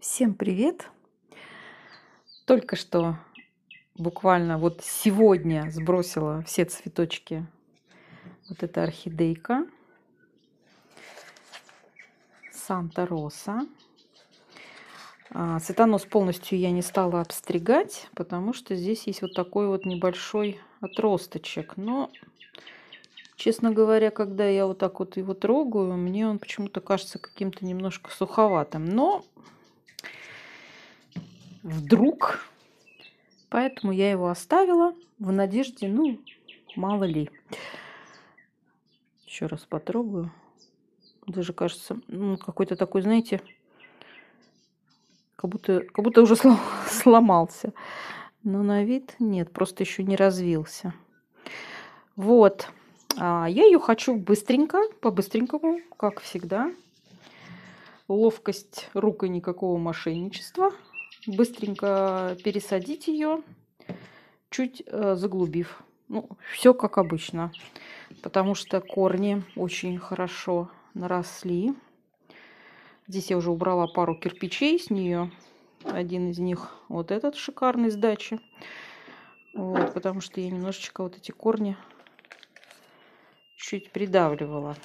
Всем привет! Только что, буквально вот сегодня сбросила все цветочки. Вот эта орхидейка. Санта-Роса. А, цветонос полностью я не стала обстригать, потому что здесь есть вот такой вот небольшой отросточек. Но, честно говоря, когда я вот так вот его трогаю, мне он почему-то кажется каким-то немножко суховатым. Но вдруг. Поэтому я его оставила в надежде, ну, мало ли. Еще раз потрогаю. Даже кажется, ну, какой-то такой, знаете, как будто, как будто уже сломался. Но на вид нет, просто еще не развился. Вот. А я ее хочу быстренько, по-быстренькому, как всегда. Ловкость рук и никакого мошенничества быстренько пересадить ее, чуть э, заглубив. Ну, все как обычно, потому что корни очень хорошо наросли. Здесь я уже убрала пару кирпичей с нее. Один из них вот этот шикарный с дачи. Вот, потому что я немножечко вот эти корни чуть придавливала.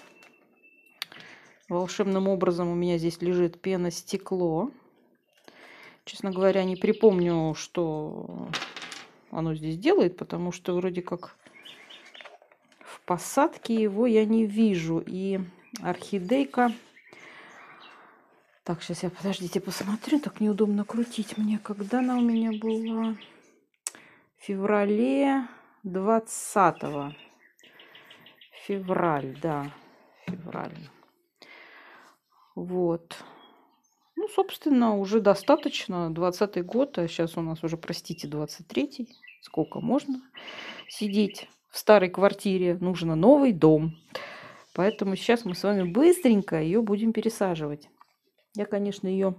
Волшебным образом у меня здесь лежит пеностекло. стекло Честно говоря, не припомню, что оно здесь делает, потому что вроде как в посадке его я не вижу. И орхидейка... Так, сейчас я, подождите, посмотрю. Так неудобно крутить мне. Когда она у меня была? В феврале 20 -го. Февраль, да. Февраль. Вот. Ну, собственно, уже достаточно. 20 год, а сейчас у нас уже, простите, 23-й. Сколько можно сидеть в старой квартире? Нужно новый дом. Поэтому сейчас мы с вами быстренько ее будем пересаживать. Я, конечно, ее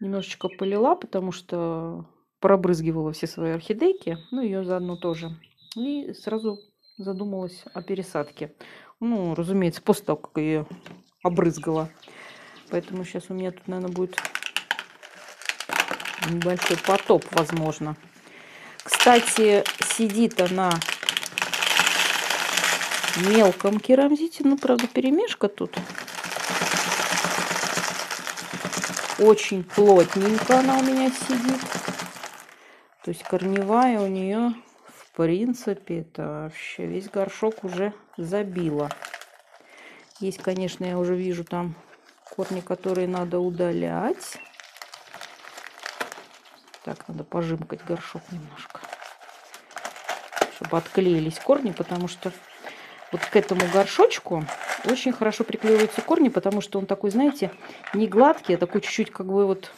немножечко полила, потому что пробрызгивала все свои орхидейки. Ну, ее заодно тоже. И сразу задумалась о пересадке. Ну, разумеется, после того, как ее обрызгала. Поэтому сейчас у меня тут, наверное, будет небольшой потоп, возможно. Кстати, сидит она мелком керамзите. Ну, правда, перемешка тут. Очень плотненько она у меня сидит. То есть корневая у нее, в принципе, это вообще весь горшок уже забила. Есть, конечно, я уже вижу там корни, которые надо удалять. Так, надо пожимкать горшок немножко, чтобы отклеились корни, потому что вот к этому горшочку очень хорошо приклеиваются корни, потому что он такой, знаете, не гладкий, а такой чуть-чуть как бы вот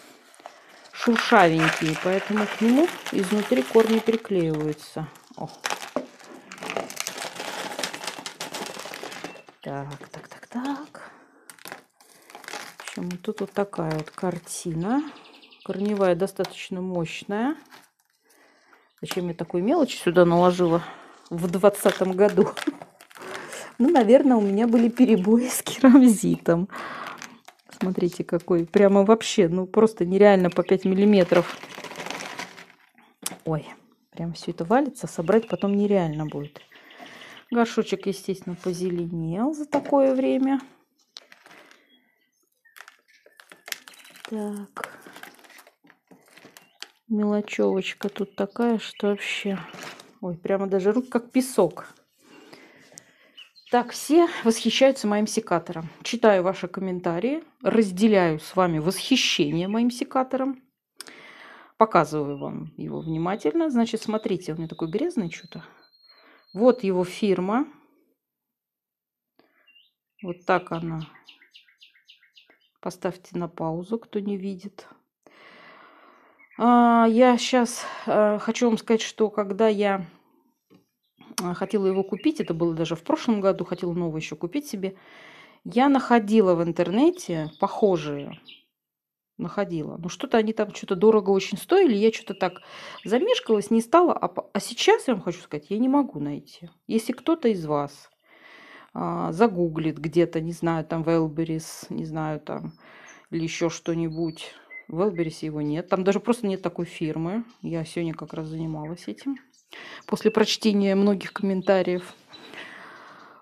шуршавенький, поэтому к нему изнутри корни приклеиваются. О. Так, так, так, так общем, тут вот такая вот картина. Корневая достаточно мощная. Зачем я такую мелочь сюда наложила в двадцатом году? Ну, наверное, у меня были перебои с керамзитом. Смотрите, какой. Прямо вообще, ну, просто нереально по 5 миллиметров. Ой, прям все это валится. Собрать потом нереально будет. Горшочек, естественно, позеленел за такое время. Так. Мелочевочка тут такая, что вообще... Ой, прямо даже рук как песок. Так, все восхищаются моим секатором. Читаю ваши комментарии, разделяю с вами восхищение моим секатором. Показываю вам его внимательно. Значит, смотрите, у меня такой грязный что-то. Вот его фирма. Вот так она Поставьте на паузу, кто не видит. А, я сейчас э, хочу вам сказать, что когда я э, хотела его купить, это было даже в прошлом году, хотела новый еще купить себе, я находила в интернете похожие. Находила. Но что-то они там что-то дорого очень стоили. Я что-то так замешкалась, не стала. А, а сейчас, я вам хочу сказать, я не могу найти. Если кто-то из вас загуглит где-то, не знаю, там Wildberries, не знаю, там, или еще что-нибудь, В Элберисе его нет. Там даже просто нет такой фирмы. Я сегодня как раз занималась этим. После прочтения многих комментариев.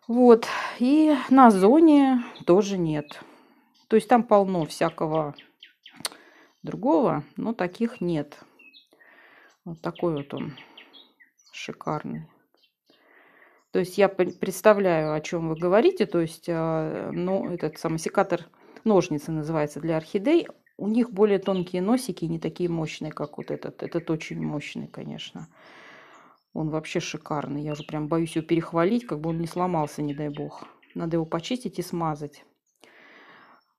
Вот. И на зоне тоже нет. То есть там полно всякого другого, но таких нет. Вот такой вот он шикарный. То есть я представляю, о чем вы говорите. То есть, ну, этот самый секатор ножницы называется для орхидей. У них более тонкие носики, не такие мощные, как вот этот. Этот очень мощный, конечно. Он вообще шикарный. Я уже прям боюсь его перехвалить, как бы он не сломался, не дай бог. Надо его почистить и смазать.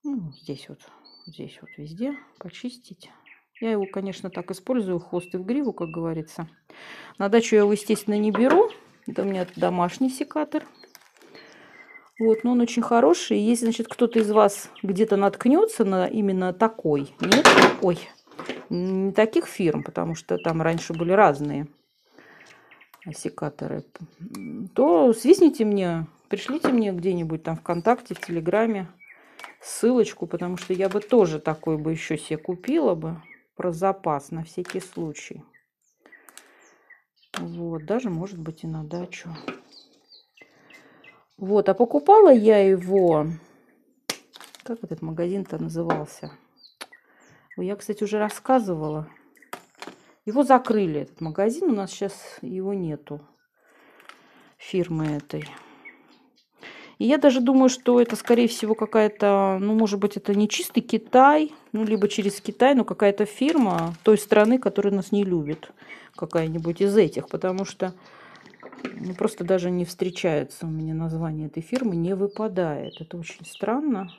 Ну, здесь вот, здесь вот везде почистить. Я его, конечно, так использую, хвост и в гриву, как говорится. На дачу я его, естественно, не беру. Это у меня домашний секатор. Вот, но он очень хороший. Если, значит, кто-то из вас где-то наткнется на именно такой, нет, ой, не таких фирм, потому что там раньше были разные секаторы, то свистните мне, пришлите мне где-нибудь там ВКонтакте, в Телеграме ссылочку, потому что я бы тоже такой бы еще себе купила бы про запас на всякий случай. Вот, даже может быть и на дачу. Вот, а покупала я его... Как этот магазин-то назывался? Я, кстати, уже рассказывала. Его закрыли, этот магазин. У нас сейчас его нету. Фирмы этой. И я даже думаю, что это, скорее всего, какая-то, ну, может быть, это не чистый Китай, ну, либо через Китай, но какая-то фирма той страны, которая нас не любит. Какая-нибудь из этих, потому что ну, просто даже не встречается у меня название этой фирмы, не выпадает. Это очень странно.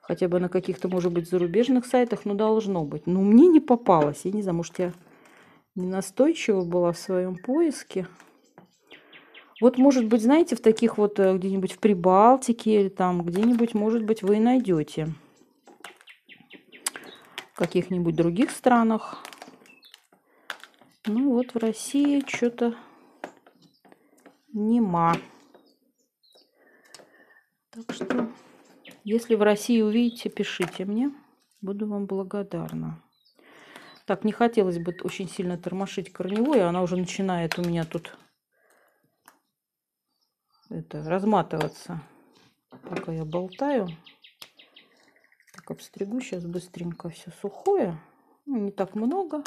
Хотя бы на каких-то, может быть, зарубежных сайтах, но должно быть. Но мне не попалось. Я не знаю, может, я не настойчива была в своем поиске. Вот, может быть, знаете, в таких вот э, где-нибудь в Прибалтике или там где-нибудь, может быть, вы и найдете. В каких-нибудь других странах. Ну вот в России что-то нема. Так что, если в России увидите, пишите мне. Буду вам благодарна. Так, не хотелось бы очень сильно тормошить корневую. Она уже начинает у меня тут это, разматываться, пока я болтаю. Так, обстригу сейчас быстренько все сухое. Ну, не так много.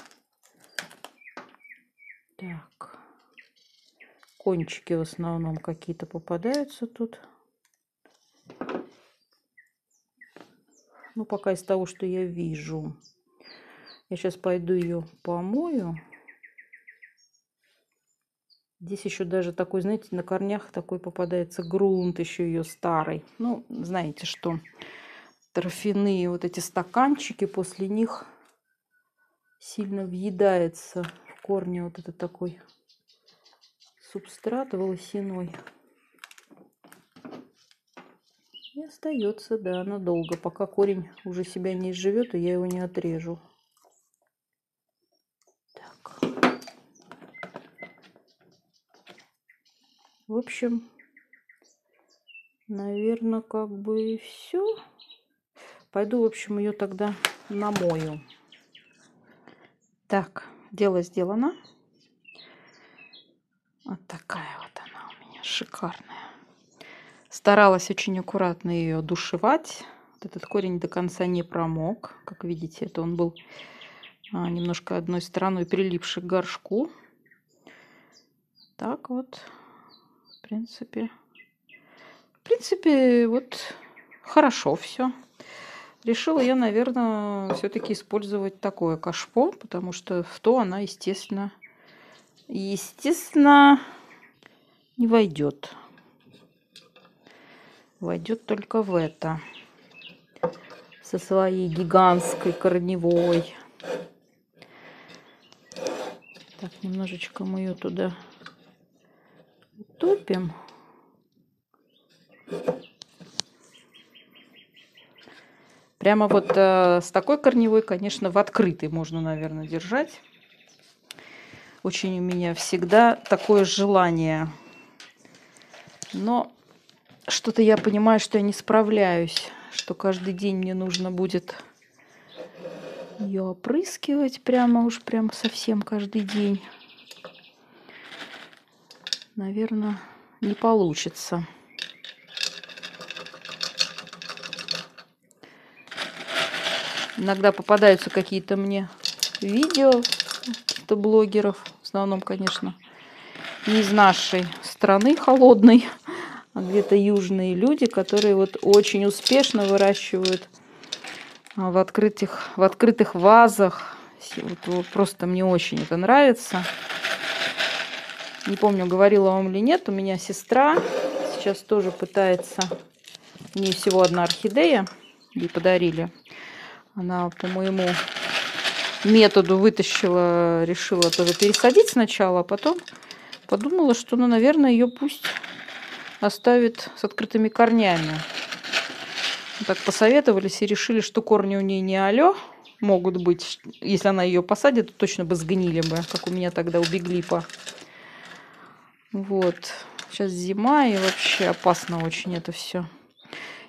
Так кончики в основном какие-то попадаются тут. Ну, пока из того, что я вижу. Я сейчас пойду ее помою. Здесь еще даже такой, знаете, на корнях такой попадается грунт еще ее старый. Ну, знаете что, торфяные вот эти стаканчики, после них сильно въедается в корни вот это такой субстрат волосяной. И остается, да, надолго, пока корень уже себя не изживет, и я его не отрежу. Общем, наверное, как бы и все. Пойду, в общем, ее тогда намою. Так, дело сделано. Вот такая вот она у меня шикарная. Старалась очень аккуратно ее душевать. Вот этот корень до конца не промок. Как видите, это он был а, немножко одной стороной прилипший к горшку. Так вот, принципе, в принципе, вот хорошо все. Решила я, наверное, все-таки использовать такое кашпо, потому что в то она, естественно, естественно, не войдет. Войдет только в это. Со своей гигантской корневой. Так, немножечко мы ее туда утопим. Прямо вот э, с такой корневой, конечно, в открытой можно, наверное, держать. Очень у меня всегда такое желание. Но что-то я понимаю, что я не справляюсь. Что каждый день мне нужно будет ее опрыскивать прямо уж прям совсем каждый день. Наверное, не получится. Иногда попадаются какие-то мне видео каких-то блогеров, в основном, конечно, не из нашей страны холодной, а где-то южные люди, которые вот очень успешно выращивают а, в открытых, в открытых вазах. Вот, вот просто мне очень это нравится. Не помню, говорила вам или нет, у меня сестра сейчас тоже пытается, не всего одна орхидея, ей подарили. Она по моему методу вытащила, решила тоже пересадить сначала, а потом подумала, что, ну, наверное, ее пусть оставит с открытыми корнями. Так посоветовались и решили, что корни у нее не алё могут быть. Если она ее посадит, то точно бы сгнили бы, как у меня тогда у Биглипа. Вот. Сейчас зима и вообще опасно очень это все.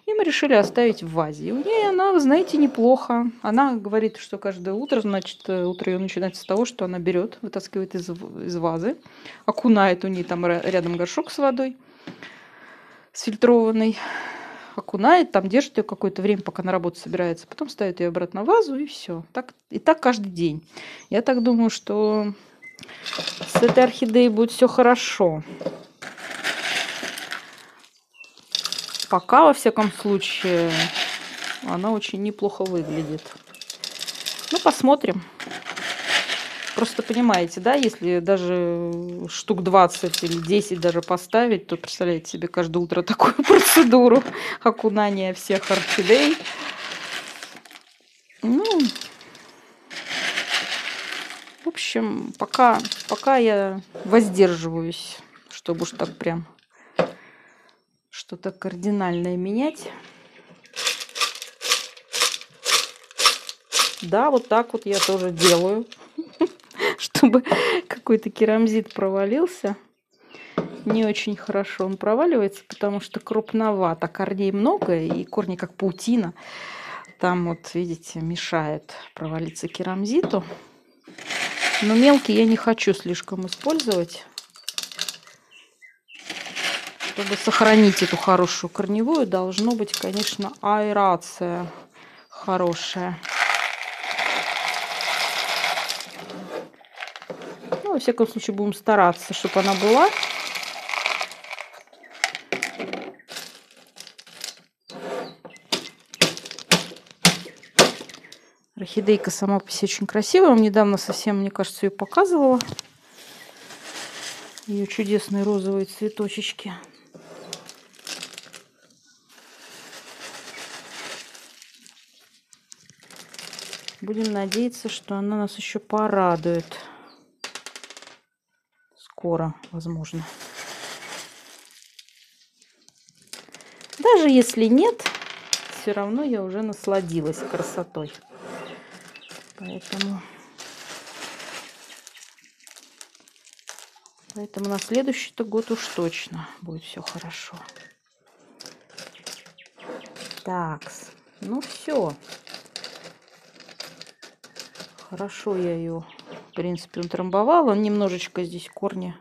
И мы решили оставить в вазе. И у нее она, знаете, неплохо. Она говорит, что каждое утро, значит, э, утро ее начинается с того, что она берет, вытаскивает из, из вазы, окунает у нее там рядом горшок с водой, с фильтрованной, окунает, там держит ее какое-то время, пока на работу собирается, потом ставит ее обратно в вазу и все. Так, и так каждый день. Я так думаю, что с этой орхидеей будет все хорошо. Пока, во всяком случае, она очень неплохо выглядит. Ну, посмотрим. Просто понимаете, да, если даже штук 20 или 10 даже поставить, то представляете себе каждое утро такую процедуру окунания всех орхидей. Ну, общем, пока, пока я воздерживаюсь, чтобы уж так прям что-то кардинальное менять. Да, вот так вот я тоже делаю чтобы какой-то керамзит провалился. Не очень хорошо он проваливается, потому что крупновато. Корней много, и корни как паутина. Там вот, видите, мешает провалиться керамзиту. Но мелкий я не хочу слишком использовать. Чтобы сохранить эту хорошую корневую, должно быть, конечно, аэрация хорошая. Ну, во всяком случае, будем стараться, чтобы она была. Орхидейка сама по себе очень красивая. Недавно совсем, мне кажется, ее показывала. Ее чудесные розовые цветочечки. Будем надеяться, что она нас еще порадует скоро, возможно. Даже если нет, все равно я уже насладилась красотой. Поэтому, поэтому на следующий-то год уж точно будет все хорошо. Так, ну все. Хорошо я ее в принципе, утрамбовала. Немножечко здесь корни,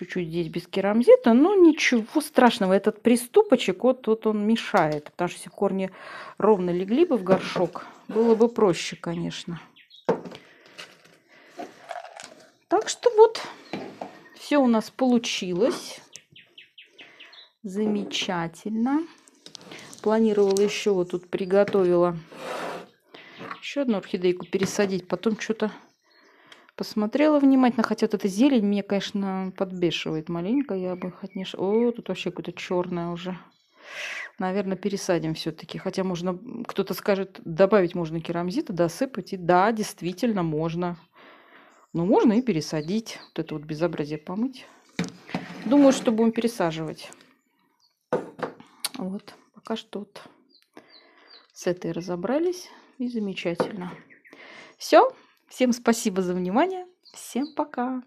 чуть-чуть здесь без керамзита, но ничего страшного. Этот приступочек, вот, вот он мешает, потому что если корни ровно легли бы в горшок, было бы проще, конечно. Так что вот, все у нас получилось. Замечательно. Планировала еще вот тут приготовила еще одну орхидейку пересадить. Потом что-то Посмотрела внимательно, хотя вот эта зелень меня, конечно, подбешивает маленько. Я бы, конечно... О, тут вообще какое-то черное уже. Наверное, пересадим все-таки. Хотя можно, кто-то скажет, добавить можно керамзита, досыпать. И да, действительно, можно. Но можно и пересадить. Вот это вот безобразие помыть. Думаю, что будем пересаживать. Вот, пока что вот с этой разобрались. И замечательно. Все. Всем спасибо за внимание. Всем пока.